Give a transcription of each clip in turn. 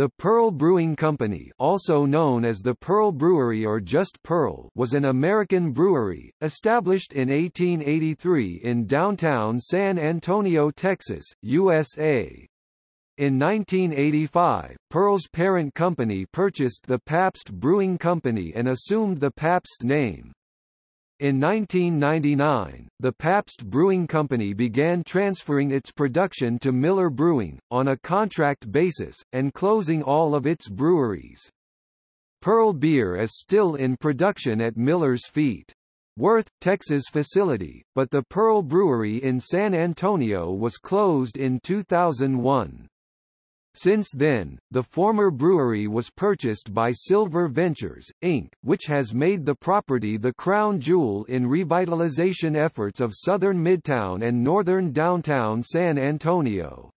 The Pearl Brewing Company also known as the Pearl Brewery or just Pearl was an American brewery, established in 1883 in downtown San Antonio, Texas, USA. In 1985, Pearl's parent company purchased the Pabst Brewing Company and assumed the Pabst name. In 1999, the Pabst Brewing Company began transferring its production to Miller Brewing, on a contract basis, and closing all of its breweries. Pearl Beer is still in production at Miller's Feet. Worth, Texas facility, but the Pearl Brewery in San Antonio was closed in 2001. Since then, the former brewery was purchased by Silver Ventures, Inc., which has made the property the crown jewel in revitalization efforts of southern Midtown and northern downtown San Antonio.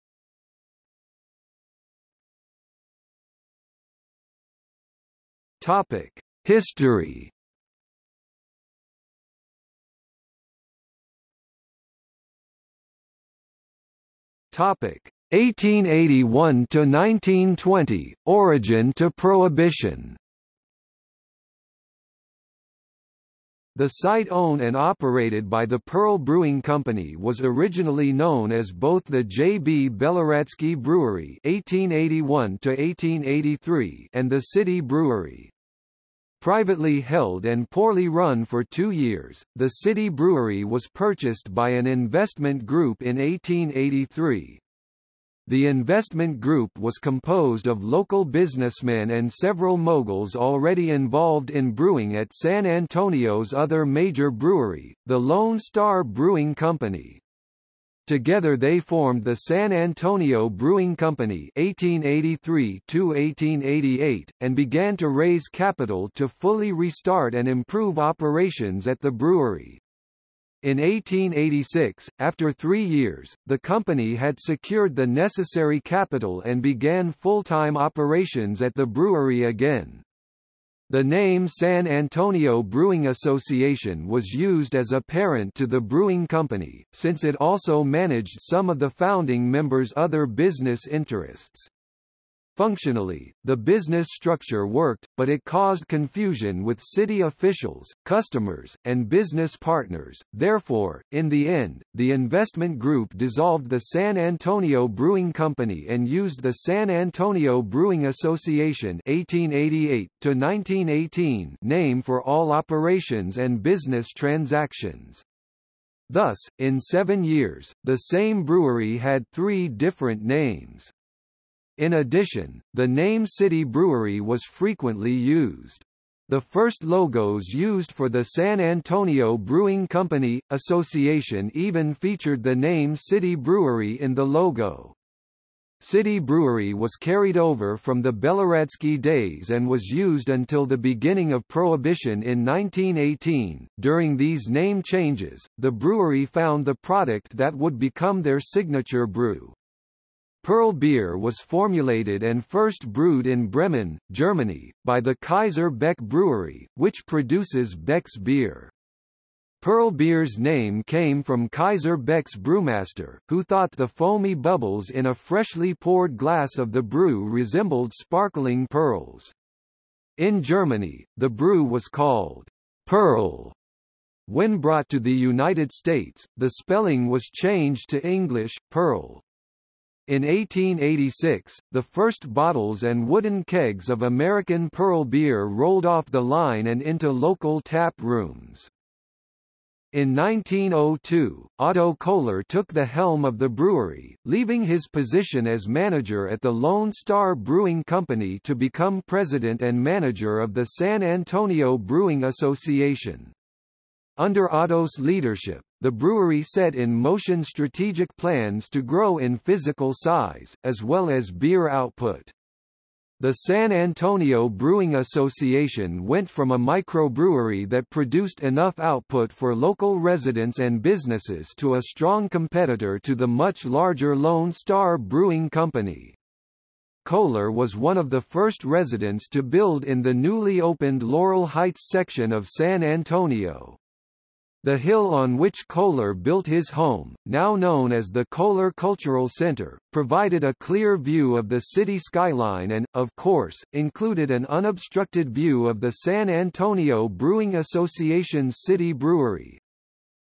Topic: History. Topic: 1881 to 1920 Origin to Prohibition The site owned and operated by the Pearl Brewing Company was originally known as both the J. B. Behloradsky Brewery (1881–1883) and the City Brewery. Privately held and poorly run for two years, the City Brewery was purchased by an investment group in 1883. The investment group was composed of local businessmen and several moguls already involved in brewing at San Antonio's other major brewery, the Lone Star Brewing Company. Together they formed the San Antonio Brewing Company 1883 and began to raise capital to fully restart and improve operations at the brewery. In 1886, after three years, the company had secured the necessary capital and began full-time operations at the brewery again. The name San Antonio Brewing Association was used as a parent to the brewing company, since it also managed some of the founding members' other business interests. Functionally, the business structure worked, but it caused confusion with city officials, customers, and business partners. Therefore, in the end, the investment group dissolved the San Antonio Brewing Company and used the San Antonio Brewing Association 1888 to 1918 name for all operations and business transactions. Thus, in seven years, the same brewery had three different names. In addition, the name City Brewery was frequently used. The first logos used for the San Antonio Brewing Company, Association even featured the name City Brewery in the logo. City Brewery was carried over from the Behloradsky days and was used until the beginning of Prohibition in 1918. During these name changes, the brewery found the product that would become their signature brew. Pearl beer was formulated and first brewed in Bremen, Germany, by the Kaiser Beck Brewery, which produces Beck's beer. Pearl beer's name came from Kaiser Beck's brewmaster, who thought the foamy bubbles in a freshly poured glass of the brew resembled sparkling pearls. In Germany, the brew was called Pearl. When brought to the United States, the spelling was changed to English, Pearl. In 1886, the first bottles and wooden kegs of American Pearl beer rolled off the line and into local tap rooms. In 1902, Otto Koehler took the helm of the brewery, leaving his position as manager at the Lone Star Brewing Company to become president and manager of the San Antonio Brewing Association. Under Otto's leadership, the brewery set in motion strategic plans to grow in physical size, as well as beer output. The San Antonio Brewing Association went from a microbrewery that produced enough output for local residents and businesses to a strong competitor to the much larger Lone Star Brewing Company. Koehler was one of the first residents to build in the newly opened Laurel Heights section of San Antonio. The hill on which Koehler built his home, now known as the Koehler Cultural Center, provided a clear view of the city skyline and, of course, included an unobstructed view of the San Antonio Brewing Association's city brewery.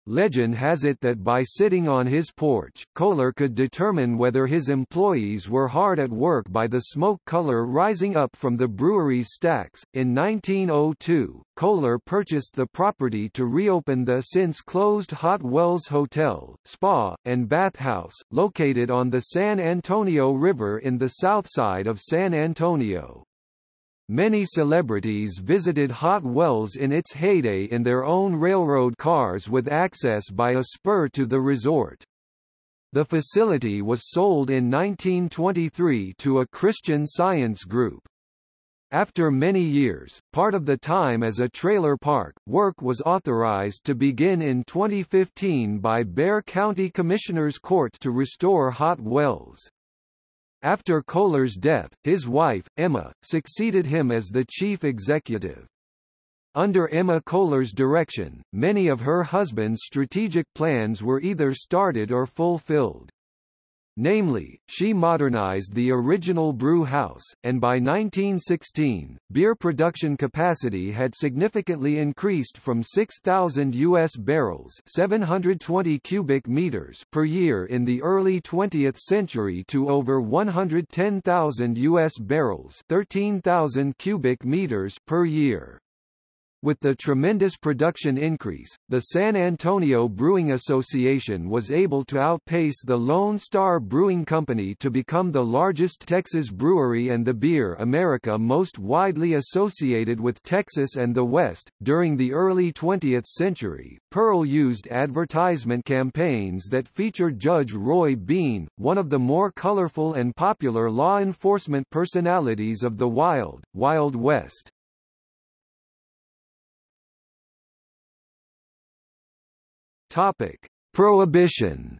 Legend has it that by sitting on his porch, Koehler could determine whether his employees were hard at work by the smoke color rising up from the brewery's stacks. In 1902, Koehler purchased the property to reopen the since closed Hot Wells Hotel, Spa, and Bathhouse, located on the San Antonio River in the south side of San Antonio. Many celebrities visited Hot Wells in its heyday in their own railroad cars with access by a spur to the resort. The facility was sold in 1923 to a Christian Science group. After many years, part of the time as a trailer park, work was authorized to begin in 2015 by Bexar County Commissioner's Court to restore Hot Wells. After Koehler's death, his wife, Emma, succeeded him as the chief executive. Under Emma Koehler's direction, many of her husband's strategic plans were either started or fulfilled. Namely, she modernized the original brew house, and by 1916, beer production capacity had significantly increased from 6,000 U.S. barrels 720 cubic meters per year in the early 20th century to over 110,000 U.S. barrels 13,000 cubic meters per year. With the tremendous production increase, the San Antonio Brewing Association was able to outpace the Lone Star Brewing Company to become the largest Texas brewery and the beer America most widely associated with Texas and the West. During the early 20th century, Pearl used advertisement campaigns that featured Judge Roy Bean, one of the more colorful and popular law enforcement personalities of the Wild, Wild West. Topic: Prohibition.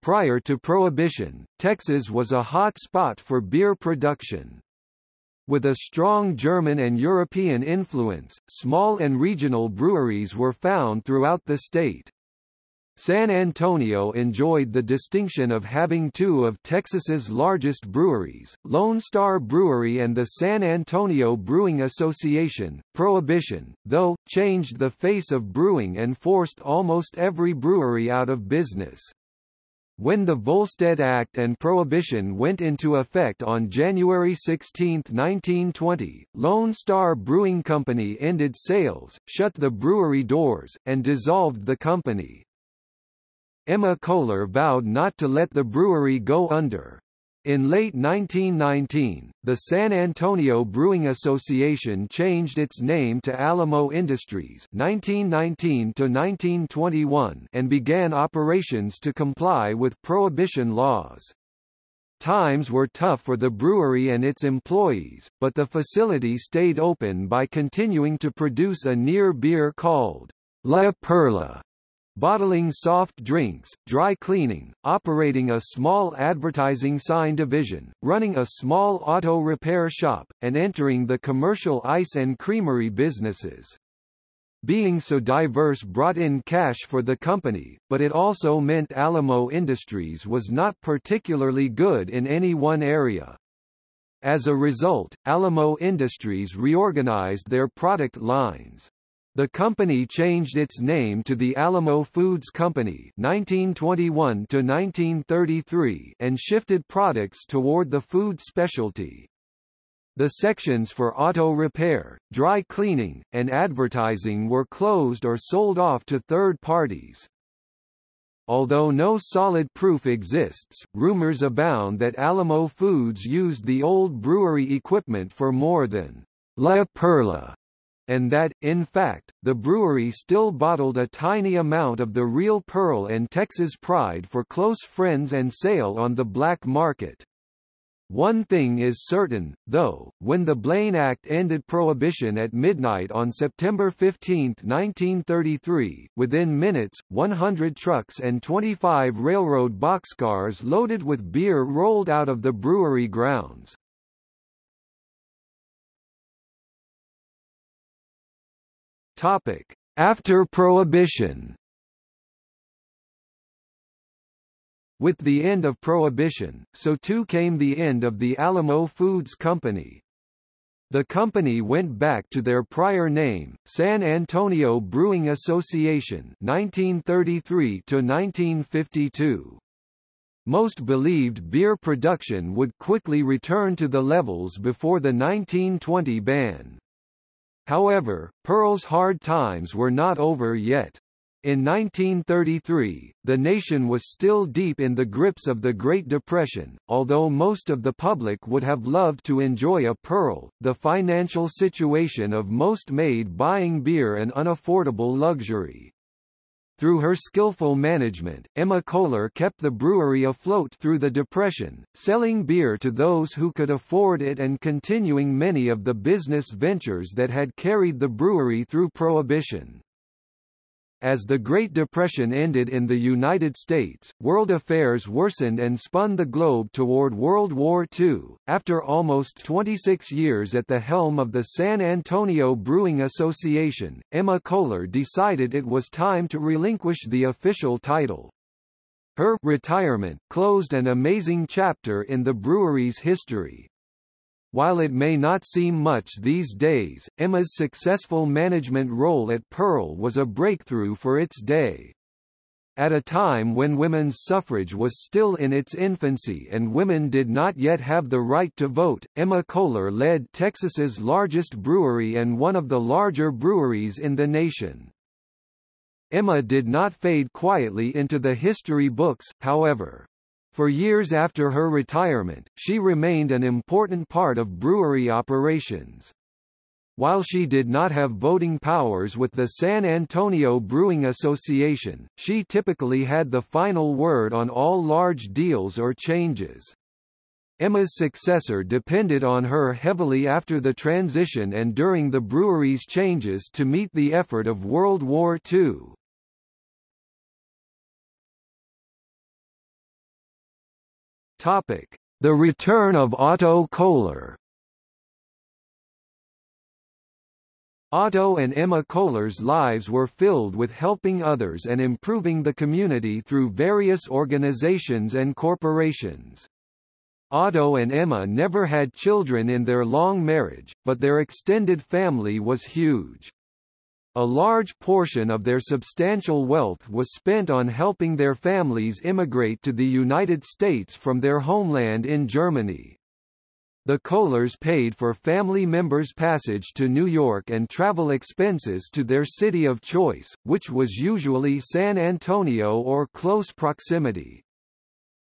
Prior to Prohibition, Texas was a hot spot for beer production. With a strong German and European influence, small and regional breweries were found throughout the state. San Antonio enjoyed the distinction of having two of Texas's largest breweries, Lone Star Brewery and the San Antonio Brewing Association. Prohibition, though, changed the face of brewing and forced almost every brewery out of business. When the Volstead Act and Prohibition went into effect on January 16, 1920, Lone Star Brewing Company ended sales, shut the brewery doors, and dissolved the company. Emma Koehler vowed not to let the brewery go under. In late 1919, the San Antonio Brewing Association changed its name to Alamo Industries 1919 to 1921 and began operations to comply with prohibition laws. Times were tough for the brewery and its employees, but the facility stayed open by continuing to produce a near beer called La Perla bottling soft drinks, dry cleaning, operating a small advertising sign division, running a small auto repair shop, and entering the commercial ice and creamery businesses. Being so diverse brought in cash for the company, but it also meant Alamo Industries was not particularly good in any one area. As a result, Alamo Industries reorganized their product lines. The company changed its name to the Alamo Foods Company 1921 to 1933 and shifted products toward the food specialty. The sections for auto repair, dry cleaning, and advertising were closed or sold off to third parties. Although no solid proof exists, rumors abound that Alamo Foods used the old brewery equipment for more than La Perla and that, in fact, the brewery still bottled a tiny amount of the real Pearl and Texas Pride for close friends and sale on the black market. One thing is certain, though, when the Blaine Act ended prohibition at midnight on September 15, 1933, within minutes, 100 trucks and 25 railroad boxcars loaded with beer rolled out of the brewery grounds. Topic: After Prohibition. With the end of Prohibition, so too came the end of the Alamo Foods Company. The company went back to their prior name, San Antonio Brewing Association 1933 to 1952. Most believed beer production would quickly return to the levels before the 1920 ban. However, Pearl's hard times were not over yet. In 1933, the nation was still deep in the grips of the Great Depression, although most of the public would have loved to enjoy a Pearl, the financial situation of most made buying beer an unaffordable luxury. Through her skillful management, Emma Koehler kept the brewery afloat through the Depression, selling beer to those who could afford it and continuing many of the business ventures that had carried the brewery through Prohibition. As the Great Depression ended in the United States, world affairs worsened and spun the globe toward World War II. After almost 26 years at the helm of the San Antonio Brewing Association, Emma Koehler decided it was time to relinquish the official title. Her retirement closed an amazing chapter in the brewery's history. While it may not seem much these days, Emma's successful management role at Pearl was a breakthrough for its day. At a time when women's suffrage was still in its infancy and women did not yet have the right to vote, Emma Koehler led Texas's largest brewery and one of the larger breweries in the nation. Emma did not fade quietly into the history books, however. For years after her retirement, she remained an important part of brewery operations. While she did not have voting powers with the San Antonio Brewing Association, she typically had the final word on all large deals or changes. Emma's successor depended on her heavily after the transition and during the brewery's changes to meet the effort of World War II. Topic: The return of Otto Koehler. Otto and Emma Koehler's lives were filled with helping others and improving the community through various organizations and corporations. Otto and Emma never had children in their long marriage, but their extended family was huge. A large portion of their substantial wealth was spent on helping their families immigrate to the United States from their homeland in Germany. The Koehlers paid for family members' passage to New York and travel expenses to their city of choice, which was usually San Antonio or close proximity.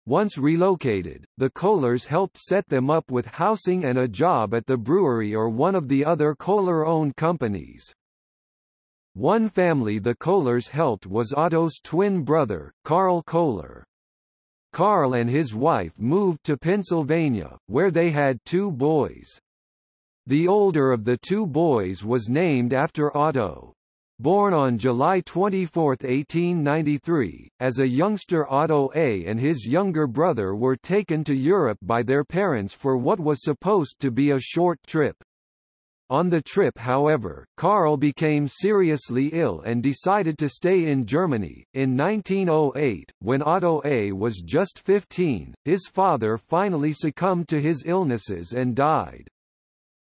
Once relocated, the Koehlers helped set them up with housing and a job at the brewery or one of the other Koehler-owned companies. One family the Koehlers helped was Otto's twin brother, Carl Koehler. Carl and his wife moved to Pennsylvania, where they had two boys. The older of the two boys was named after Otto. Born on July 24, 1893, as a youngster Otto A and his younger brother were taken to Europe by their parents for what was supposed to be a short trip. On the trip however, Karl became seriously ill and decided to stay in Germany. In 1908, when Otto A was just 15, his father finally succumbed to his illnesses and died.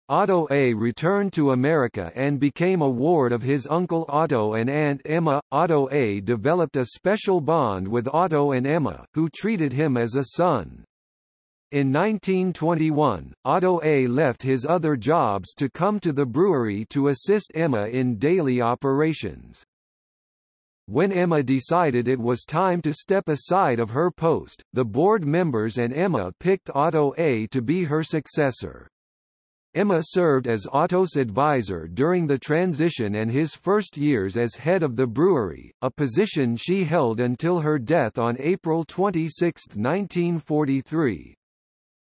Otto A returned to America and became a ward of his uncle Otto and aunt Emma. Otto A developed a special bond with Otto and Emma, who treated him as a son. In 1921, Otto A. left his other jobs to come to the brewery to assist Emma in daily operations. When Emma decided it was time to step aside of her post, the board members and Emma picked Otto A. to be her successor. Emma served as Otto's advisor during the transition and his first years as head of the brewery, a position she held until her death on April 26, 1943.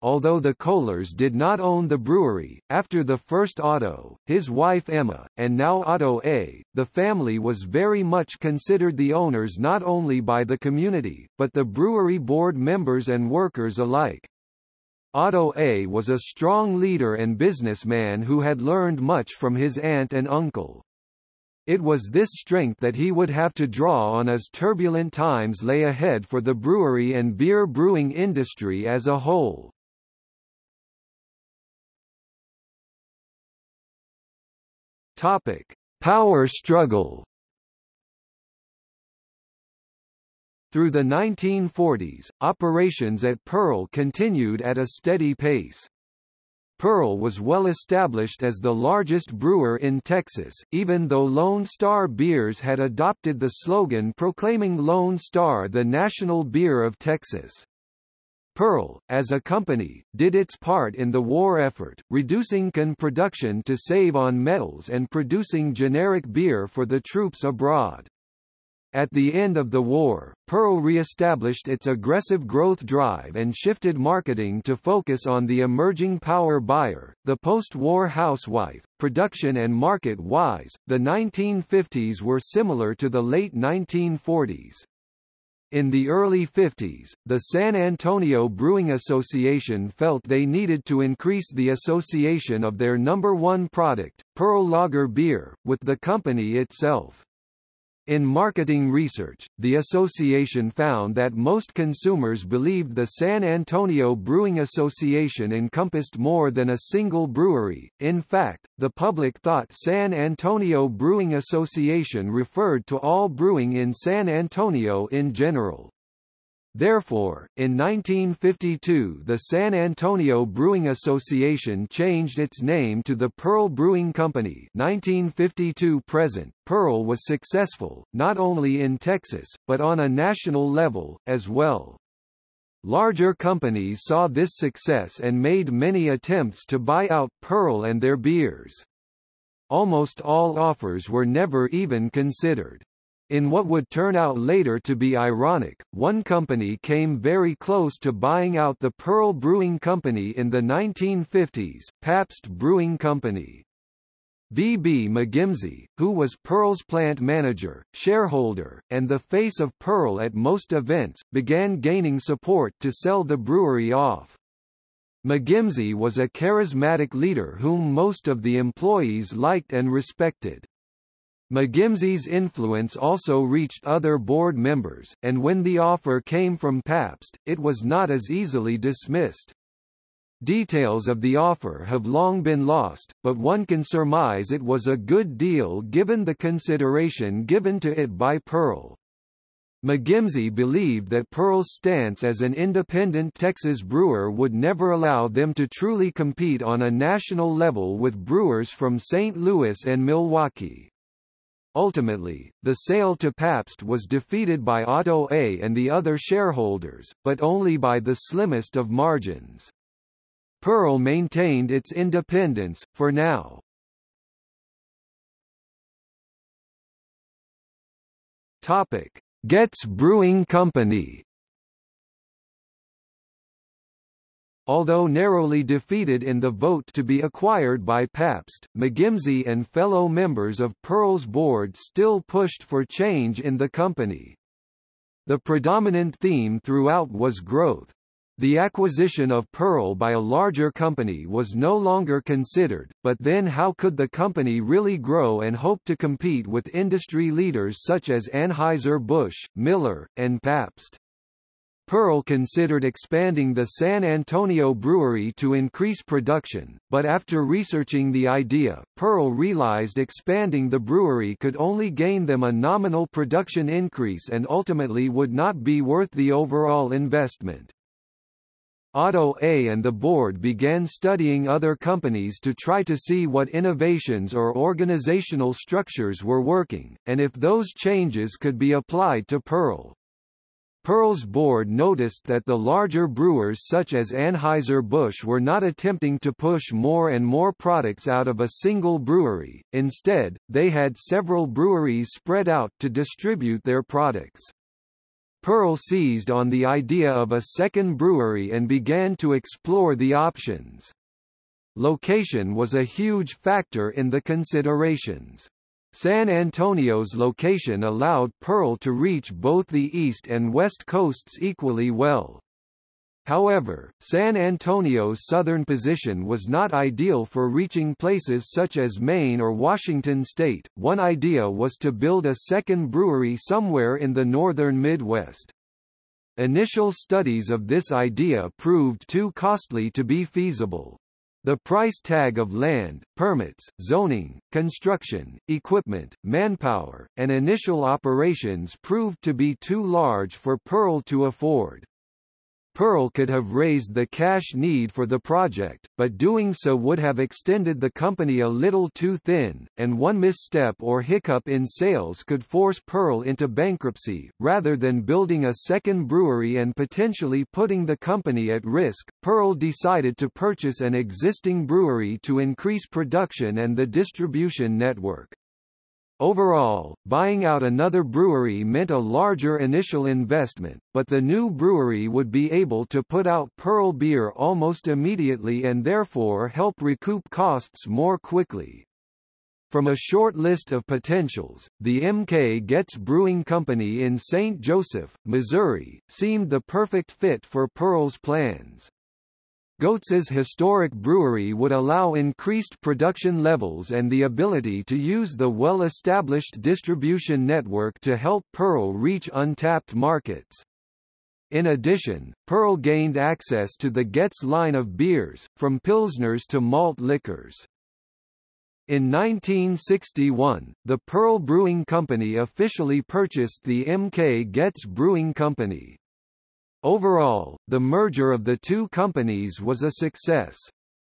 Although the Koehlers did not own the brewery, after the first Otto, his wife Emma, and now Otto A., the family was very much considered the owners not only by the community, but the brewery board members and workers alike. Otto A. was a strong leader and businessman who had learned much from his aunt and uncle. It was this strength that he would have to draw on as turbulent times lay ahead for the brewery and beer brewing industry as a whole. Topic: Power struggle. Through the 1940s, operations at Pearl continued at a steady pace. Pearl was well established as the largest brewer in Texas, even though Lone Star Beers had adopted the slogan proclaiming Lone Star the national beer of Texas. Pearl, as a company, did its part in the war effort, reducing can production to save on metals and producing generic beer for the troops abroad. At the end of the war, Pearl re-established its aggressive growth drive and shifted marketing to focus on the emerging power buyer, the post-war housewife. Production and market-wise, the 1950s were similar to the late 1940s. In the early 50s, the San Antonio Brewing Association felt they needed to increase the association of their number one product, Pearl Lager beer, with the company itself. In marketing research, the association found that most consumers believed the San Antonio Brewing Association encompassed more than a single brewery. In fact, the public thought San Antonio Brewing Association referred to all brewing in San Antonio in general. Therefore, in 1952 the San Antonio Brewing Association changed its name to the Pearl Brewing Company 1952 present. Pearl was successful, not only in Texas, but on a national level, as well. Larger companies saw this success and made many attempts to buy out Pearl and their beers. Almost all offers were never even considered. In what would turn out later to be ironic, one company came very close to buying out the Pearl Brewing Company in the 1950s, Pabst Brewing Company. B. B. McGimsey, who was Pearl's plant manager, shareholder, and the face of Pearl at most events, began gaining support to sell the brewery off. McGimsey was a charismatic leader whom most of the employees liked and respected. McGimsey's influence also reached other board members, and when the offer came from Pabst, it was not as easily dismissed. Details of the offer have long been lost, but one can surmise it was a good deal given the consideration given to it by Pearl. McGimsey believed that Pearl's stance as an independent Texas brewer would never allow them to truly compete on a national level with brewers from St. Louis and Milwaukee. Ultimately, the sale to Pabst was defeated by Otto A and the other shareholders, but only by the slimmest of margins. Pearl maintained its independence, for now. Topic. Goetz Brewing Company Although narrowly defeated in the vote to be acquired by Pabst, McGimsey and fellow members of Pearl's board still pushed for change in the company. The predominant theme throughout was growth. The acquisition of Pearl by a larger company was no longer considered, but then how could the company really grow and hope to compete with industry leaders such as Anheuser-Busch, Miller, and Pabst? Pearl considered expanding the San Antonio brewery to increase production, but after researching the idea, Pearl realized expanding the brewery could only gain them a nominal production increase and ultimately would not be worth the overall investment. Otto A and the board began studying other companies to try to see what innovations or organizational structures were working, and if those changes could be applied to Pearl. Pearl's board noticed that the larger brewers such as Anheuser-Busch were not attempting to push more and more products out of a single brewery, instead, they had several breweries spread out to distribute their products. Pearl seized on the idea of a second brewery and began to explore the options. Location was a huge factor in the considerations. San Antonio's location allowed Pearl to reach both the east and west coasts equally well. However, San Antonio's southern position was not ideal for reaching places such as Maine or Washington state. One idea was to build a second brewery somewhere in the northern Midwest. Initial studies of this idea proved too costly to be feasible. The price tag of land, permits, zoning, construction, equipment, manpower, and initial operations proved to be too large for Pearl to afford. Pearl could have raised the cash need for the project, but doing so would have extended the company a little too thin, and one misstep or hiccup in sales could force Pearl into bankruptcy. Rather than building a second brewery and potentially putting the company at risk, Pearl decided to purchase an existing brewery to increase production and the distribution network. Overall, buying out another brewery meant a larger initial investment, but the new brewery would be able to put out Pearl beer almost immediately and therefore help recoup costs more quickly. From a short list of potentials, the M.K. Goetz Brewing Company in St. Joseph, Missouri, seemed the perfect fit for Pearl's plans. Goetz's historic brewery would allow increased production levels and the ability to use the well-established distribution network to help Pearl reach untapped markets. In addition, Pearl gained access to the Goetz line of beers, from pilsners to malt liquors. In 1961, the Pearl Brewing Company officially purchased the M.K. Goetz Brewing Company. Overall, the merger of the two companies was a success.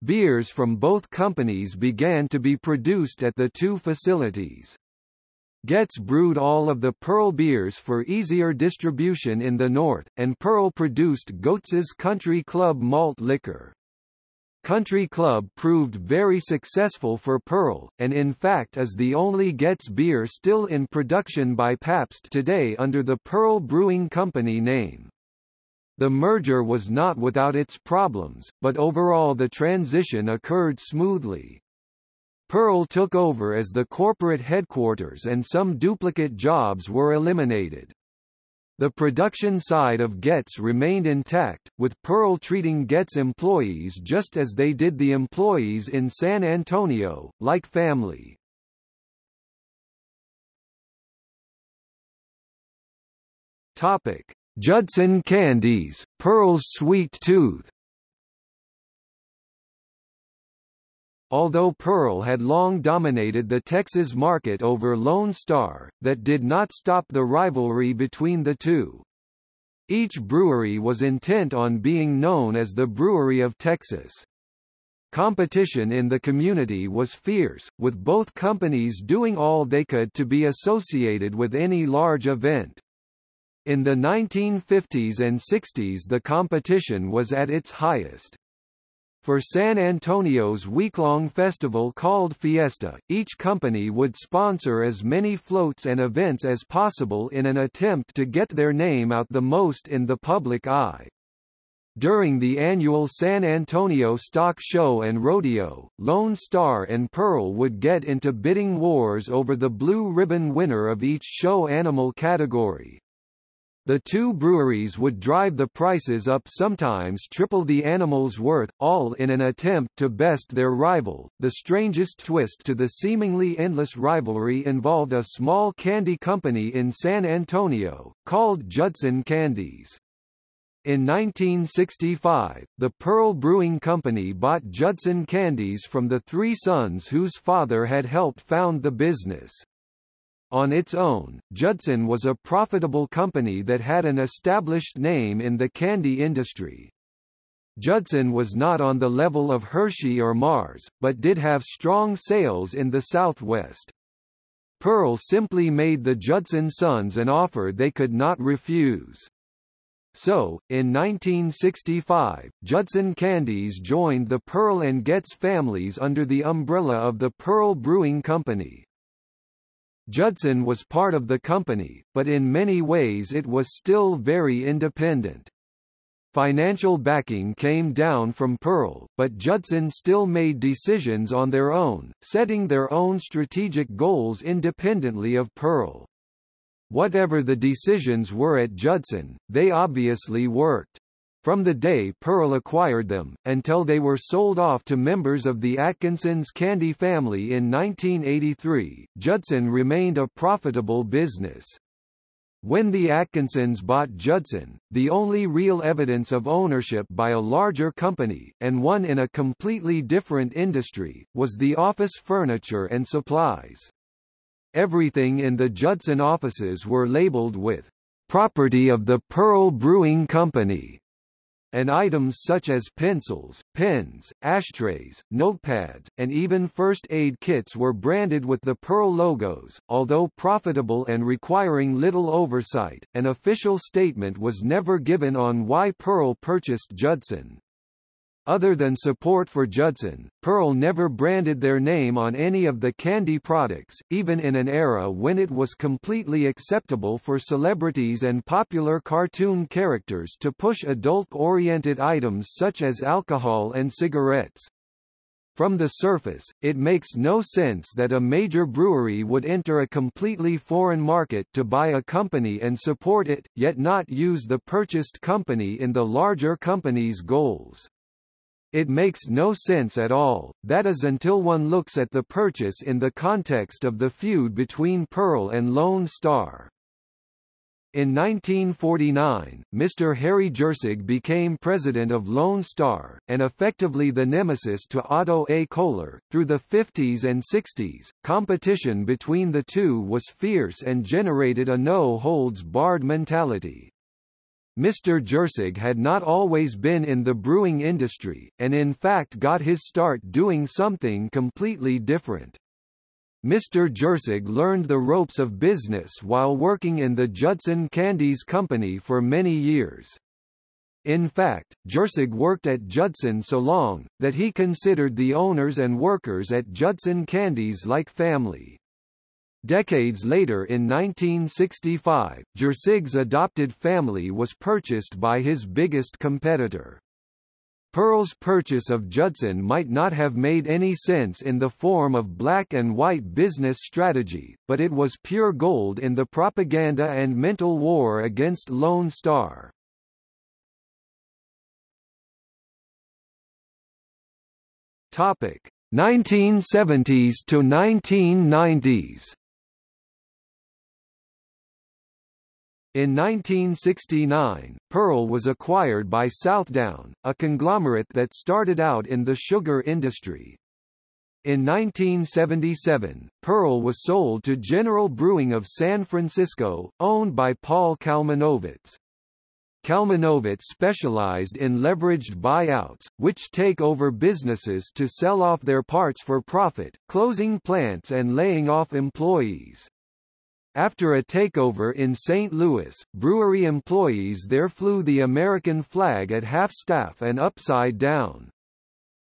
Beers from both companies began to be produced at the two facilities. Goetz brewed all of the Pearl beers for easier distribution in the north, and Pearl produced Goetz's Country Club malt liquor. Country Club proved very successful for Pearl, and in fact is the only Goetz beer still in production by Pabst today under the Pearl Brewing Company name. The merger was not without its problems, but overall the transition occurred smoothly. Pearl took over as the corporate headquarters and some duplicate jobs were eliminated. The production side of Goetz remained intact, with Pearl treating Goetz employees just as they did the employees in San Antonio, like family. Topic: Judson Candies, Pearl's Sweet Tooth Although Pearl had long dominated the Texas market over Lone Star, that did not stop the rivalry between the two. Each brewery was intent on being known as the Brewery of Texas. Competition in the community was fierce, with both companies doing all they could to be associated with any large event. In the 1950s and 60s the competition was at its highest. For San Antonio's week-long festival called Fiesta, each company would sponsor as many floats and events as possible in an attempt to get their name out the most in the public eye. During the annual San Antonio Stock Show and Rodeo, Lone Star and Pearl would get into bidding wars over the blue ribbon winner of each show animal category. The two breweries would drive the prices up sometimes triple the animal's worth, all in an attempt to best their rival. The strangest twist to the seemingly endless rivalry involved a small candy company in San Antonio, called Judson Candies. In 1965, the Pearl Brewing Company bought Judson Candies from the three sons whose father had helped found the business. On its own, Judson was a profitable company that had an established name in the candy industry. Judson was not on the level of Hershey or Mars, but did have strong sales in the Southwest. Pearl simply made the Judson sons an offer they could not refuse. So, in 1965, Judson Candies joined the Pearl and Goetz families under the umbrella of the Pearl Brewing Company. Judson was part of the company, but in many ways it was still very independent. Financial backing came down from Pearl, but Judson still made decisions on their own, setting their own strategic goals independently of Pearl. Whatever the decisions were at Judson, they obviously worked. From the day Pearl acquired them, until they were sold off to members of the Atkinson's candy family in 1983, Judson remained a profitable business. When the Atkinsons bought Judson, the only real evidence of ownership by a larger company, and one in a completely different industry, was the office furniture and supplies. Everything in the Judson offices were labeled with, "...property of the Pearl Brewing Company", and items such as pencils, pens, ashtrays, notepads, and even first aid kits were branded with the Pearl logos. Although profitable and requiring little oversight, an official statement was never given on why Pearl purchased Judson. Other than support for Judson, Pearl never branded their name on any of the candy products, even in an era when it was completely acceptable for celebrities and popular cartoon characters to push adult-oriented items such as alcohol and cigarettes. From the surface, it makes no sense that a major brewery would enter a completely foreign market to buy a company and support it, yet not use the purchased company in the larger company's goals. It makes no sense at all, that is until one looks at the purchase in the context of the feud between Pearl and Lone Star. In 1949, Mr. Harry Jersig became president of Lone Star, and effectively the nemesis to Otto A. Koehler. Through the 50s and 60s, competition between the two was fierce and generated a no-holds-barred mentality. Mr. Jersig had not always been in the brewing industry, and in fact got his start doing something completely different. Mr. Jersig learned the ropes of business while working in the Judson Candies Company for many years. In fact, Jersig worked at Judson so long, that he considered the owners and workers at Judson Candies like family. Decades later in 1965, Jersig's adopted family was purchased by his biggest competitor. Pearl's purchase of Judson might not have made any sense in the form of black and white business strategy, but it was pure gold in the propaganda and mental war against Lone Star. Topic: 1970s to 1990s. In 1969, Pearl was acquired by Southdown, a conglomerate that started out in the sugar industry. In 1977, Pearl was sold to General Brewing of San Francisco, owned by Paul Kalmanovitz. Kalmanovitz specialized in leveraged buyouts, which take over businesses to sell off their parts for profit, closing plants and laying off employees. After a takeover in St. Louis, brewery employees there flew the American flag at half-staff and upside down.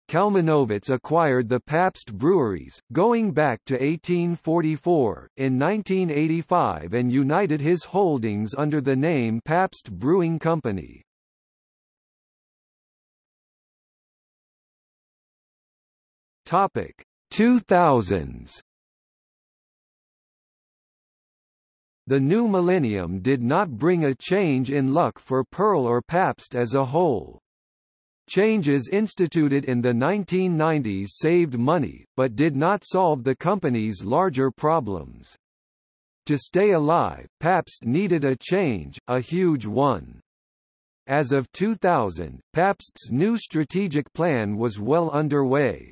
Kalmanovitz acquired the Pabst breweries, going back to 1844, in 1985 and united his holdings under the name Pabst Brewing Company. Topic 2000s The new millennium did not bring a change in luck for Pearl or Pabst as a whole. Changes instituted in the 1990s saved money, but did not solve the company's larger problems. To stay alive, Pabst needed a change, a huge one. As of 2000, Pabst's new strategic plan was well underway.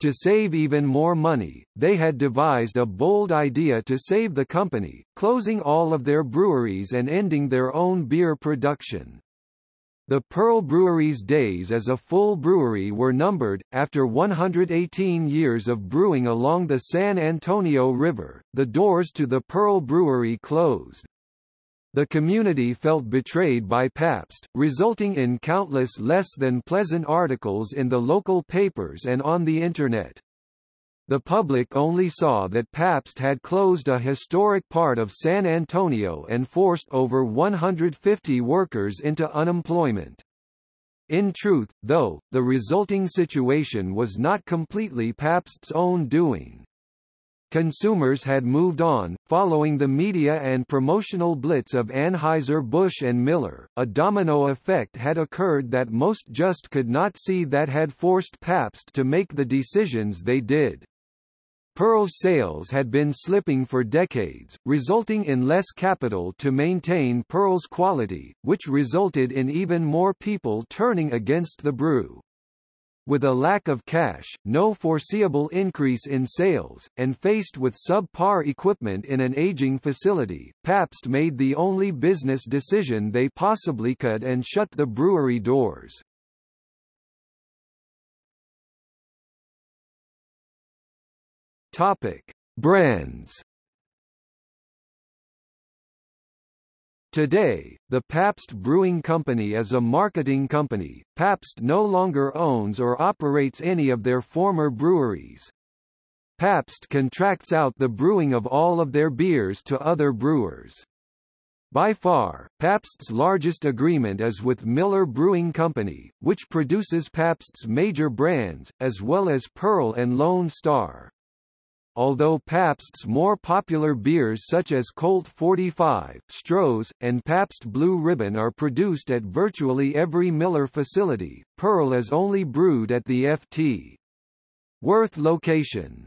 To save even more money, they had devised a bold idea to save the company, closing all of their breweries and ending their own beer production. The Pearl Brewery's days as a full brewery were numbered. After 118 years of brewing along the San Antonio River, the doors to the Pearl Brewery closed. The community felt betrayed by Pabst, resulting in countless less than pleasant articles in the local papers and on the Internet. The public only saw that Pabst had closed a historic part of San Antonio and forced over 150 workers into unemployment. In truth, though, the resulting situation was not completely Pabst's own doing. Consumers had moved on, following the media and promotional blitz of Anheuser-Busch and Miller. A domino effect had occurred that most just could not see that had forced Pabst to make the decisions they did. Pearl's sales had been slipping for decades, resulting in less capital to maintain Pearl's quality, which resulted in even more people turning against the brew. With a lack of cash, no foreseeable increase in sales, and faced with subpar equipment in an aging facility, Pabst made the only business decision they possibly could and shut the brewery doors. Topic: Brands Today, the Pabst Brewing Company is a marketing company. Pabst no longer owns or operates any of their former breweries. Pabst contracts out the brewing of all of their beers to other brewers. By far, Pabst's largest agreement is with Miller Brewing Company, which produces Pabst's major brands, as well as Pearl and Lone Star although Pabst's more popular beers such as Colt 45, Stroh's, and Pabst Blue Ribbon are produced at virtually every Miller facility, Pearl is only brewed at the Ft. Worth location.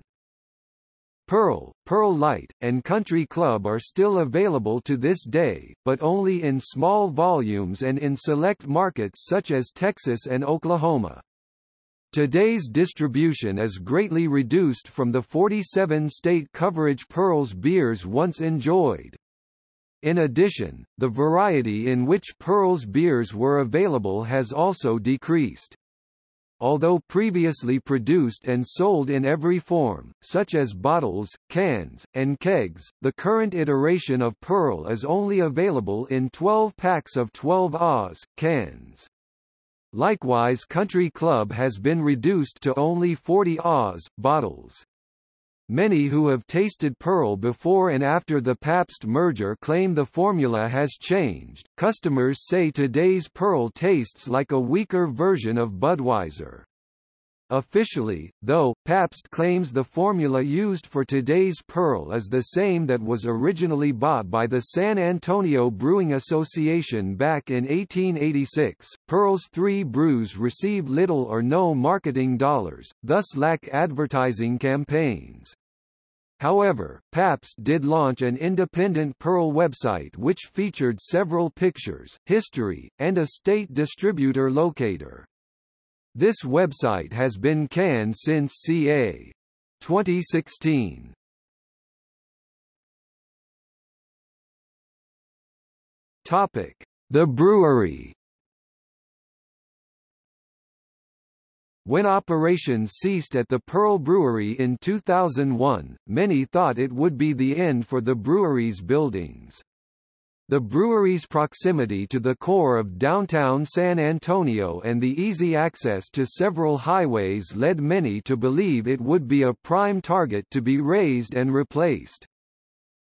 Pearl, Pearl Light, and Country Club are still available to this day, but only in small volumes and in select markets such as Texas and Oklahoma. Today's distribution is greatly reduced from the 47-state coverage Pearl's beers once enjoyed. In addition, the variety in which Pearl's beers were available has also decreased. Although previously produced and sold in every form, such as bottles, cans, and kegs, the current iteration of Pearl is only available in 12 packs of 12 Oz cans. Likewise Country Club has been reduced to only 40 Oz bottles. Many who have tasted Pearl before and after the Pabst merger claim the formula has changed. Customers say today's Pearl tastes like a weaker version of Budweiser. Officially, though, Pabst claims the formula used for today's Pearl is the same that was originally bought by the San Antonio Brewing Association back in 1886. Pearl's three brews receive little or no marketing dollars, thus lack advertising campaigns. However, Pabst did launch an independent Pearl website which featured several pictures, history, and a state distributor locator. This website has been canned since ca. 2016. Topic: The brewery. When operations ceased at the Pearl Brewery in 2001, many thought it would be the end for the brewery's buildings. The brewery's proximity to the core of downtown San Antonio and the easy access to several highways led many to believe it would be a prime target to be razed and replaced.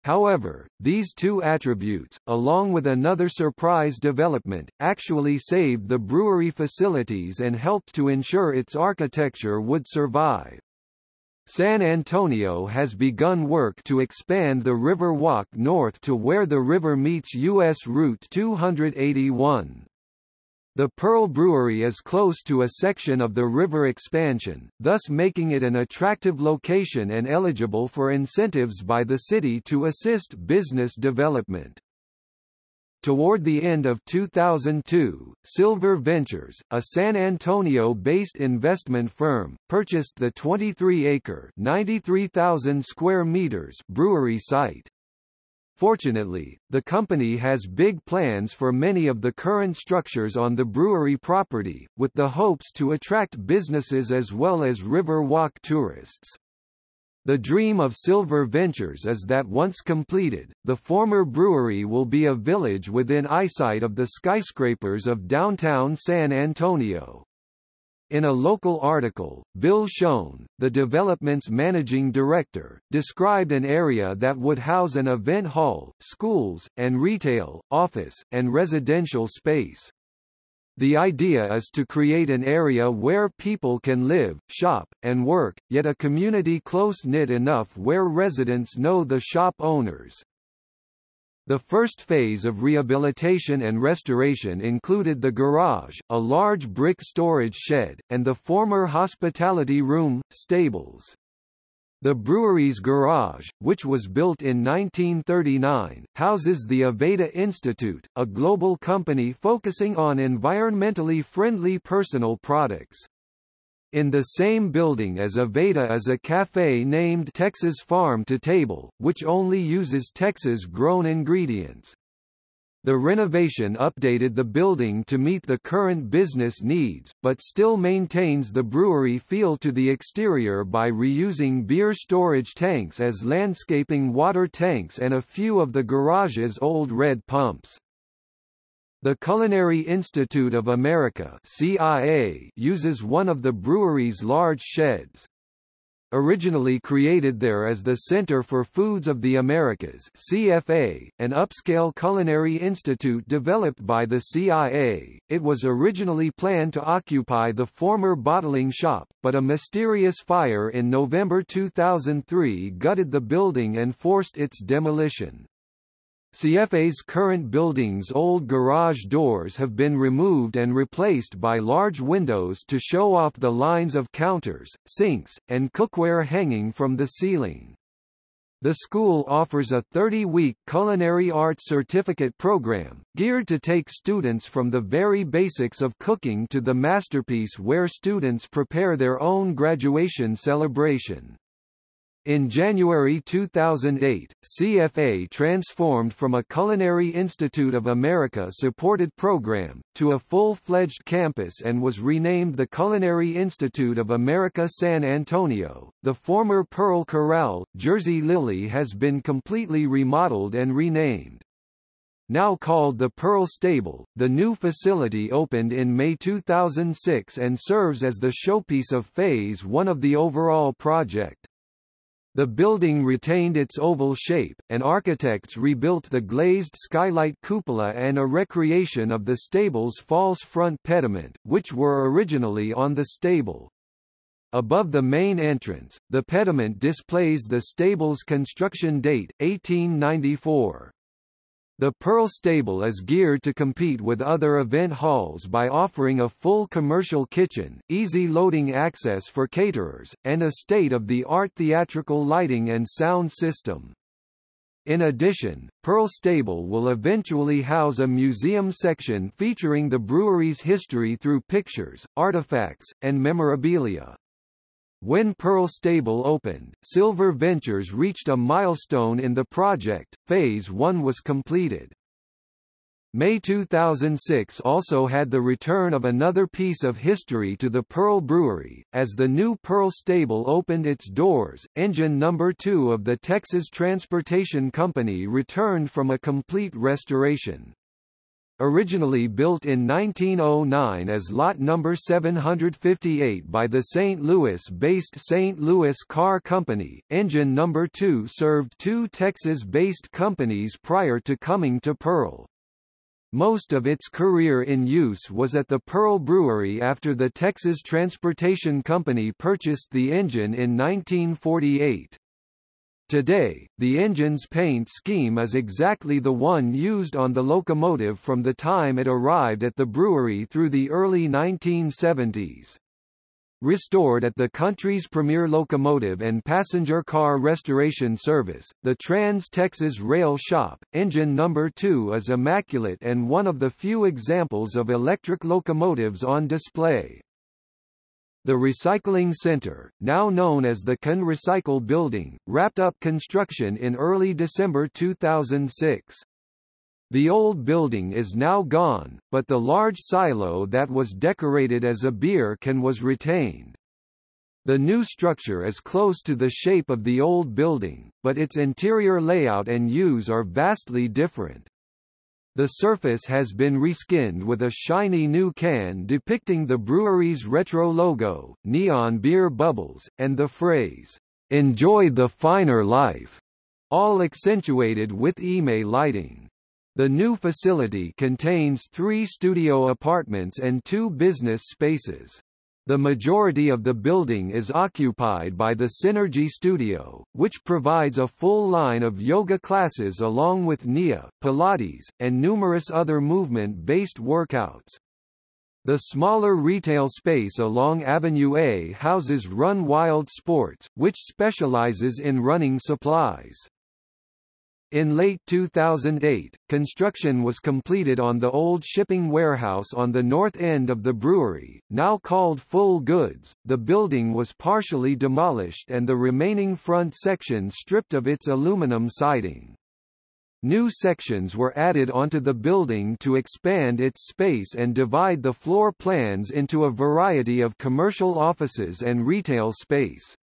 However, these two attributes, along with another surprise development, actually saved the brewery facilities and helped to ensure its architecture would survive. San Antonio has begun work to expand the River Walk north to where the river meets U.S. Route 281. The Pearl Brewery is close to a section of the river expansion, thus making it an attractive location and eligible for incentives by the city to assist business development. Toward the end of 2002, Silver Ventures, a San Antonio-based investment firm, purchased the 23-acre (93,000 square meters) brewery site. Fortunately, the company has big plans for many of the current structures on the brewery property, with the hopes to attract businesses as well as River Walk tourists. The dream of Silver Ventures is that once completed, the former brewery will be a village within eyesight of the skyscrapers of downtown San Antonio. In a local article, Bill Schoen, the development's managing director, described an area that would house an event hall, schools, and retail, office, and residential space. The idea is to create an area where people can live, shop, and work, yet a community close-knit enough where residents know the shop owners. The first phase of rehabilitation and restoration included the garage, a large brick storage shed, and the former hospitality room, stables. The brewery's garage, which was built in 1939, houses the Aveda Institute, a global company focusing on environmentally friendly personal products. In the same building as Aveda is a cafe named Texas Farm to Table, which only uses Texas-grown ingredients. The renovation updated the building to meet the current business needs, but still maintains the brewery feel to the exterior by reusing beer storage tanks as landscaping water tanks and a few of the garage's old red pumps. The Culinary Institute of America CIA uses one of the brewery's large sheds originally created there as the Center for Foods of the Americas CFA, an upscale culinary institute developed by the CIA. It was originally planned to occupy the former bottling shop, but a mysterious fire in November 2003 gutted the building and forced its demolition. CFA's current building's old garage doors have been removed and replaced by large windows to show off the lines of counters, sinks, and cookware hanging from the ceiling. The school offers a 30-week culinary arts certificate program, geared to take students from the very basics of cooking to the masterpiece where students prepare their own graduation celebration. In January 2008, CFA transformed from a Culinary Institute of America supported program, to a full-fledged campus and was renamed the Culinary Institute of America San Antonio. The former Pearl Corral, Jersey Lily has been completely remodeled and renamed. Now called the Pearl Stable, the new facility opened in May 2006 and serves as the showpiece of Phase 1 of the overall project. The building retained its oval shape, and architects rebuilt the glazed skylight cupola and a recreation of the stable's false front pediment, which were originally on the stable. Above the main entrance, the pediment displays the stable's construction date, 1894. The Pearl Stable is geared to compete with other event halls by offering a full commercial kitchen, easy loading access for caterers, and a state-of-the-art theatrical lighting and sound system. In addition, Pearl Stable will eventually house a museum section featuring the brewery's history through pictures, artifacts, and memorabilia. When Pearl Stable opened, Silver Ventures reached a milestone in the project, Phase 1 was completed. May 2006 also had the return of another piece of history to the Pearl Brewery, as the new Pearl Stable opened its doors, engine number 2 of the Texas Transportation Company returned from a complete restoration. Originally built in 1909 as lot number 758 by the St. Louis-based St. Louis Car Company, engine number 2 served two Texas-based companies prior to coming to Pearl. Most of its career in use was at the Pearl Brewery after the Texas Transportation Company purchased the engine in 1948. Today, the engine's paint scheme is exactly the one used on the locomotive from the time it arrived at the brewery through the early 1970s. Restored at the country's premier locomotive and passenger car restoration service, the Trans-Texas Rail Shop, engine number 2 is immaculate and one of the few examples of electric locomotives on display. The Recycling Center, now known as the Can Recycle Building, wrapped up construction in early December 2006. The old building is now gone, but the large silo that was decorated as a beer can was retained. The new structure is close to the shape of the old building, but its interior layout and use are vastly different. The surface has been reskinned with a shiny new can depicting the brewery's retro logo, neon beer bubbles, and the phrase, "'Enjoy the finer life", all accentuated with IME lighting. The new facility contains three studio apartments and two business spaces. The majority of the building is occupied by the Synergy Studio, which provides a full line of yoga classes along with Nia, Pilates, and numerous other movement-based workouts. The smaller retail space along Avenue A houses Run Wild Sports, which specializes in running supplies. In late 2008, construction was completed on the old shipping warehouse on the north end of the brewery, now called Full Goods. The building was partially demolished and the remaining front section stripped of its aluminum siding. New sections were added onto the building to expand its space and divide the floor plans into a variety of commercial offices and retail space.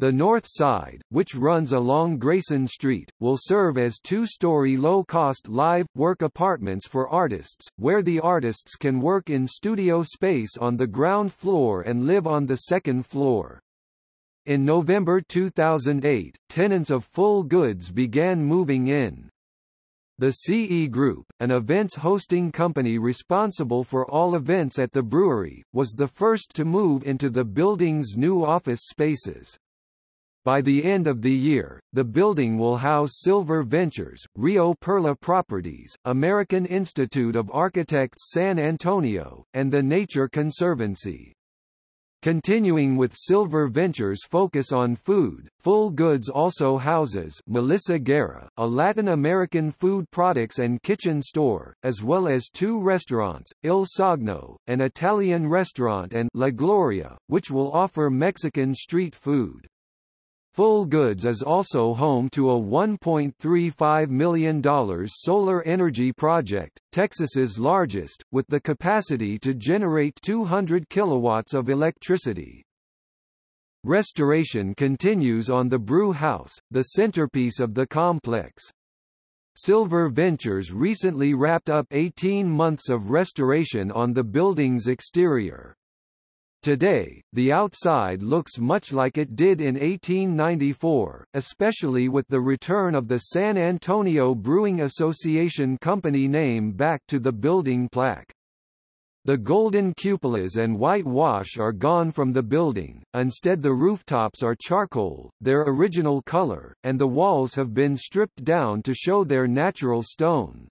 The north side, which runs along Grayson Street, will serve as two-story low-cost live, work apartments for artists, where the artists can work in studio space on the ground floor and live on the second floor. In November 2008, tenants of Full Goods began moving in. The CE Group, an events hosting company responsible for all events at the brewery, was the first to move into the building's new office spaces. By the end of the year, the building will house Silver Ventures, Rio Perla Properties, American Institute of Architects San Antonio, and the Nature Conservancy. Continuing with Silver Ventures' focus on food, Full Goods also houses Melissa Guerra, a Latin American food products and kitchen store, as well as two restaurants, Il Sogno, an Italian restaurant and La Gloria, which will offer Mexican street food. Full Goods is also home to a $1.35 million solar energy project, Texas's largest, with the capacity to generate 200 kilowatts of electricity. Restoration continues on the brew house, the centerpiece of the complex. Silver Ventures recently wrapped up 18 months of restoration on the building's exterior. Today, the outside looks much like it did in 1894, especially with the return of the San Antonio Brewing Association company name back to the building plaque. The golden cupolas and whitewash are gone from the building, instead the rooftops are charcoal, their original color, and the walls have been stripped down to show their natural stone.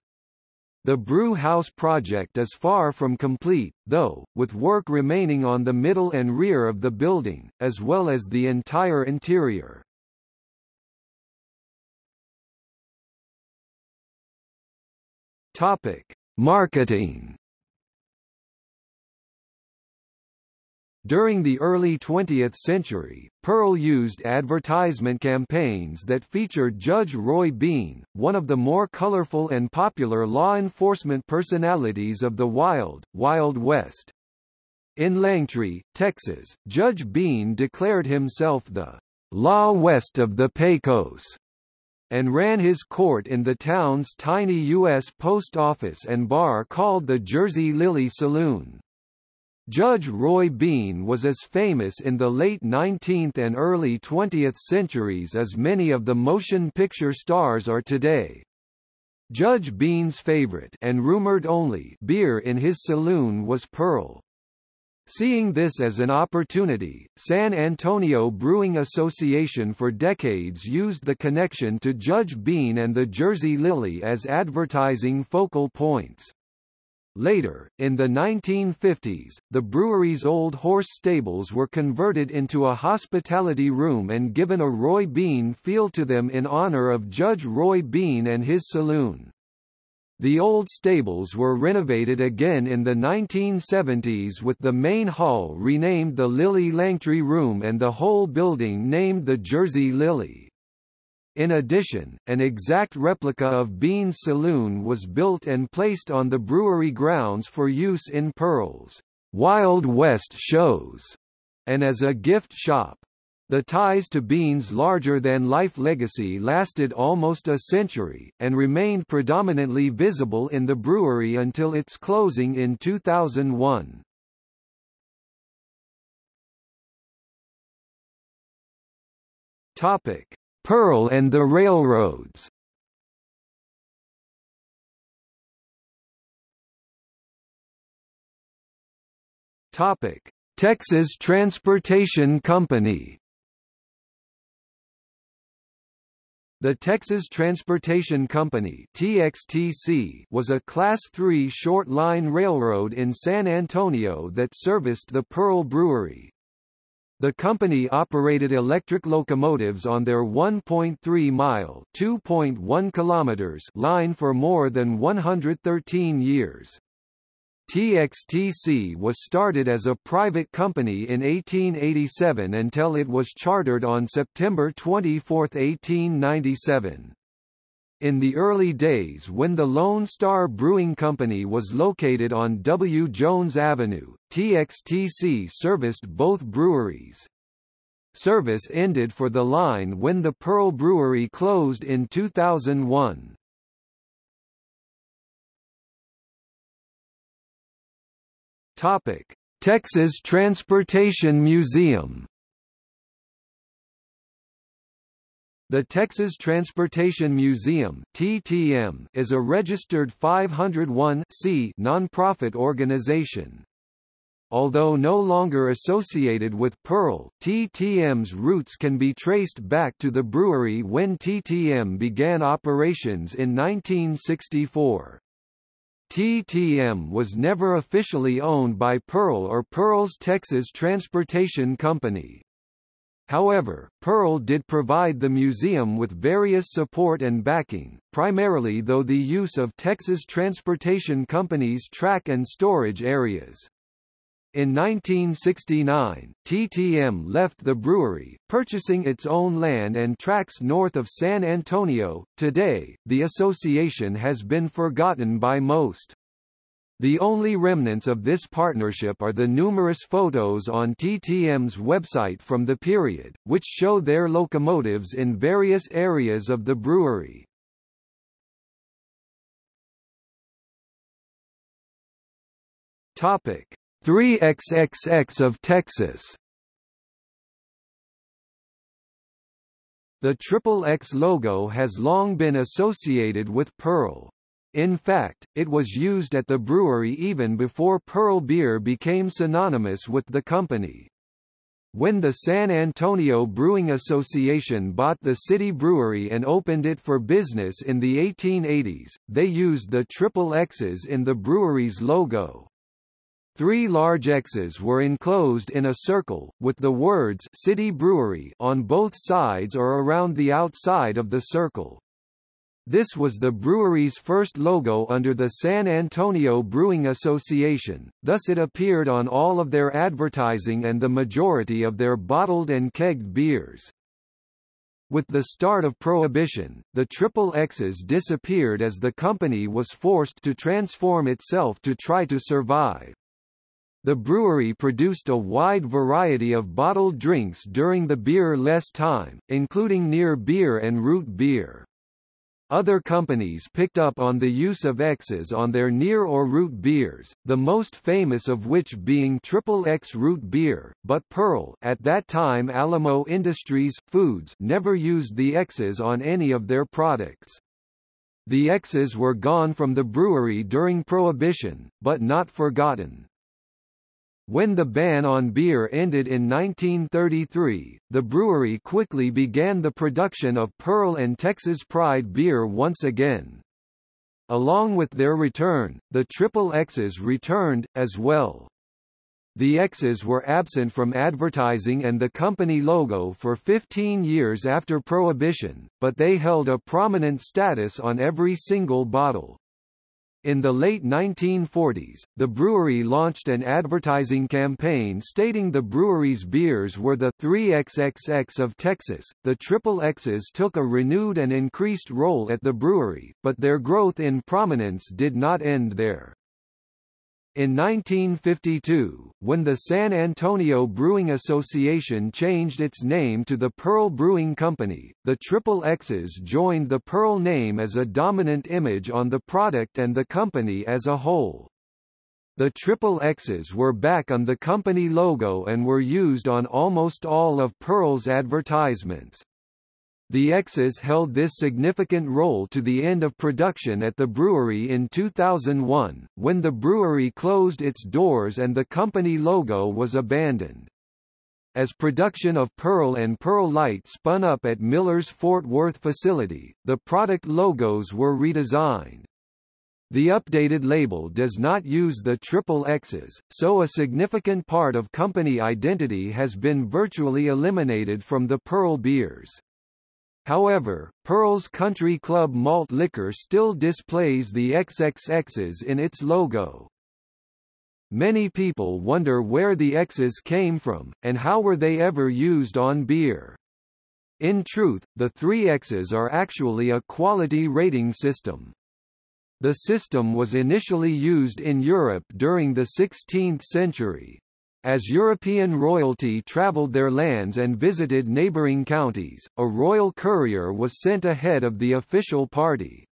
The brew house project is far from complete, though, with work remaining on the middle and rear of the building, as well as the entire interior. Topic: Marketing During the early 20th century, Pearl used advertisement campaigns that featured Judge Roy Bean, one of the more colorful and popular law enforcement personalities of the Wild, Wild West. In Langtry, Texas, Judge Bean declared himself the law west of the Pecos and ran his court in the town's tiny U.S. post office and bar called the Jersey Lily Saloon. Judge Roy Bean was as famous in the late 19th and early 20th centuries as many of the motion picture stars are today. Judge Bean's favorite and rumored only beer in his saloon was Pearl. Seeing this as an opportunity, San Antonio Brewing Association for decades used the connection to Judge Bean and the Jersey Lily as advertising focal points. Later, in the 1950s, the brewery's old horse stables were converted into a hospitality room and given a Roy Bean feel to them in honor of Judge Roy Bean and his saloon. The old stables were renovated again in the 1970s with the main hall renamed the Lily Langtry Room and the whole building named the Jersey Lily. In addition, an exact replica of Bean's Saloon was built and placed on the brewery grounds for use in Pearl's Wild West shows, and as a gift shop. The ties to Bean's larger-than-life legacy lasted almost a century, and remained predominantly visible in the brewery until its closing in 2001. Topic. Pearl and the Railroads. Topic: Texas Transportation Company. The Texas Transportation Company (TXTC) was a class III short line railroad in San Antonio that serviced the Pearl Brewery, the company operated electric locomotives on their 1.3-mile (2.1 kilometers) line for more than 113 years. TXTC was started as a private company in 1887 until it was chartered on September 24, 1897. In the early days when the Lone Star Brewing Company was located on W. Jones Avenue, TXTC serviced both breweries. Service ended for the line when the Pearl Brewery closed in 2001. Topic: Texas Transportation Museum. The Texas Transportation Museum (TTM) is a registered 501 nonprofit organization. Although no longer associated with Pearl, TTM's roots can be traced back to the brewery when TTM began operations in 1964. TTM was never officially owned by Pearl or Pearl's Texas Transportation Company. However, Pearl did provide the museum with various support and backing, primarily though the use of Texas Transportation Company's track and storage areas. In 1969, TTM left the brewery, purchasing its own land and tracks north of San Antonio. Today, the association has been forgotten by most. The only remnants of this partnership are the numerous photos on TTM's website from the period, which show their locomotives in various areas of the brewery. Topic: 3XXX of Texas The Triple X logo has long been associated with Pearl. In fact, it was used at the brewery even before Pearl beer became synonymous with the company. When the San Antonio Brewing Association bought the city brewery and opened it for business in the 1880s, they used the triple X's in the brewery's logo. Three large X's were enclosed in a circle, with the words City Brewery on both sides or around the outside of the circle. This was the brewery's first logo under the San Antonio Brewing Association, thus it appeared on all of their advertising and the majority of their bottled and kegged beers. With the start of Prohibition, the Triple X's disappeared as the company was forced to transform itself to try to survive. The brewery produced a wide variety of bottled drinks during the beer-less time, including near beer and root beer. Other companies picked up on the use of X's on their near or root beers, the most famous of which being Triple X root beer, but Pearl at that time Alamo Industries, Foods never used the X's on any of their products. The X's were gone from the brewery during Prohibition, but not forgotten. When the ban on beer ended in 1933, the brewery quickly began the production of Pearl and Texas Pride beer once again. Along with their return, the Triple X's returned, as well. The X's were absent from advertising and the company logo for 15 years after Prohibition, but they held a prominent status on every single bottle. In the late 1940s, the brewery launched an advertising campaign stating the brewery's beers were the 3XXX of Texas. The Triple X's took a renewed and increased role at the brewery, but their growth in prominence did not end there. In 1952, when the San Antonio Brewing Association changed its name to the Pearl Brewing Company, the Triple X's joined the Pearl name as a dominant image on the product and the company as a whole. The Triple X's were back on the company logo and were used on almost all of Pearl's advertisements. The X's held this significant role to the end of production at the brewery in 2001, when the brewery closed its doors and the company logo was abandoned. As production of Pearl and Pearl Light spun up at Miller's Fort Worth facility, the product logos were redesigned. The updated label does not use the triple X's, so a significant part of company identity has been virtually eliminated from the Pearl beers. However, Pearl's Country Club malt liquor still displays the XXX's in its logo. Many people wonder where the X's came from, and how were they ever used on beer. In truth, the three X's are actually a quality rating system. The system was initially used in Europe during the 16th century. As European royalty travelled their lands and visited neighbouring counties, a royal courier was sent ahead of the official party.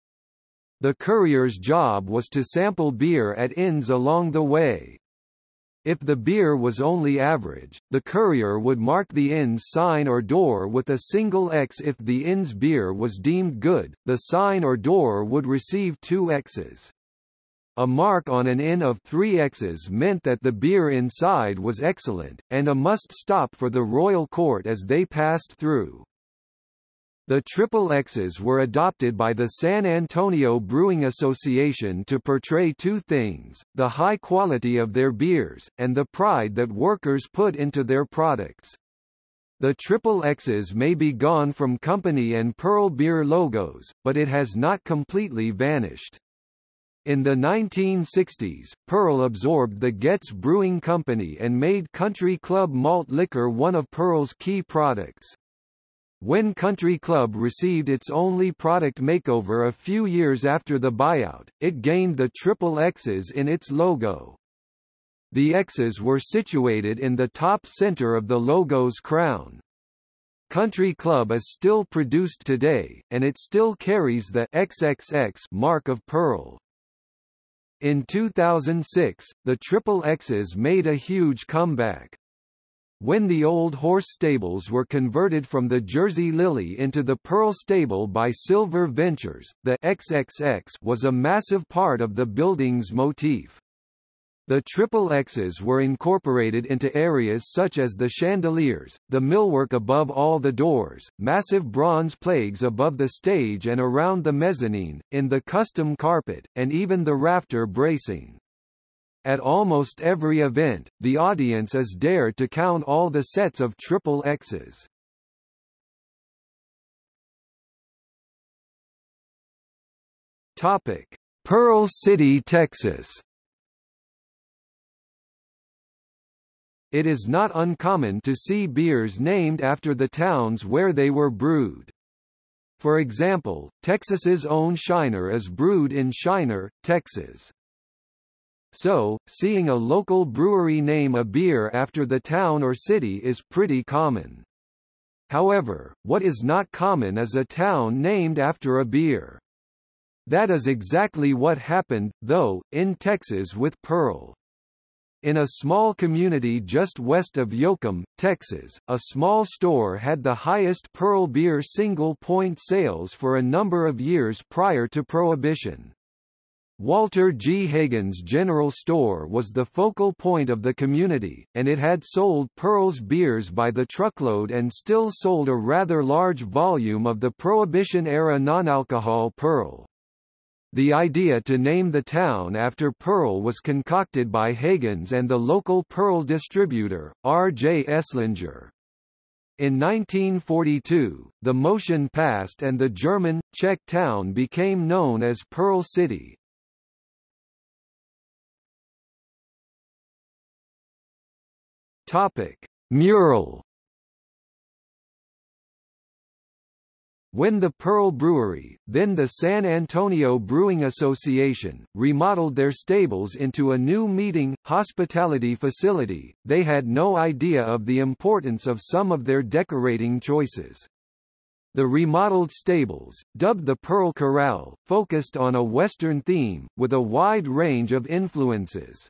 The courier's job was to sample beer at inns along the way. If the beer was only average, the courier would mark the inn's sign or door with a single X. If the inn's beer was deemed good, the sign or door would receive two X's. A mark on an inn of three X's meant that the beer inside was excellent, and a must-stop for the royal court as they passed through. The triple X's were adopted by the San Antonio Brewing Association to portray two things, the high quality of their beers, and the pride that workers put into their products. The triple X's may be gone from company and Pearl Beer logos, but it has not completely vanished. In the 1960s, Pearl absorbed the Goetz Brewing Company and made Country Club malt liquor one of Pearl's key products. When Country Club received its only product makeover a few years after the buyout, it gained the triple X's in its logo. The X's were situated in the top center of the logo's crown. Country Club is still produced today, and it still carries the XXX mark of Pearl. In 2006, the Triple X's made a huge comeback. When the old horse stables were converted from the Jersey Lily into the Pearl stable by Silver Ventures, the XXX was a massive part of the building's motif. The triple X's were incorporated into areas such as the chandeliers, the millwork above all the doors, massive bronze plagues above the stage and around the mezzanine, in the custom carpet, and even the rafter bracing. At almost every event, the audience is dared to count all the sets of triple X's. Topic: Pearl City, Texas. It is not uncommon to see beers named after the towns where they were brewed. For example, Texas's own Shiner is brewed in Shiner, Texas. So, seeing a local brewery name a beer after the town or city is pretty common. However, what is not common is a town named after a beer. That is exactly what happened, though, in Texas with Pearl. In a small community just west of Yoakum, Texas, a small store had the highest Pearl beer single-point sales for a number of years prior to Prohibition. Walter G. Hagen's General Store was the focal point of the community, and it had sold Pearl's beers by the truckload and still sold a rather large volume of the Prohibition-era non-alcohol Pearl. The idea to name the town after Pearl was concocted by Hagen's and the local Pearl distributor, R. J. Esslinger. In 1942, the motion passed and the German, Czech town became known as Pearl City. Topic: Mural. When the Pearl Brewery, then the San Antonio Brewing Association, remodeled their stables into a new meeting, hospitality facility, they had no idea of the importance of some of their decorating choices. The remodeled stables, dubbed the Pearl Corral, focused on a Western theme, with a wide range of influences.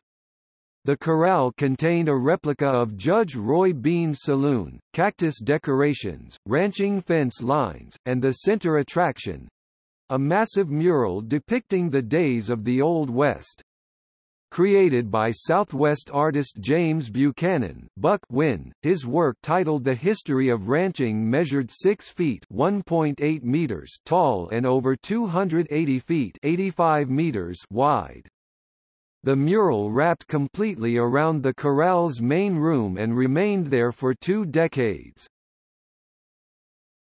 The corral contained a replica of Judge Roy Bean's saloon, cactus decorations, ranching fence lines, and the center attraction, a massive mural depicting the days of the Old West. Created by Southwest artist James Buchanan Buck Winn, his work titled The History of Ranching measured 6 feet 1.8 meters tall and over 280 feet 85 meters wide. The mural wrapped completely around the corral's main room and remained there for two decades.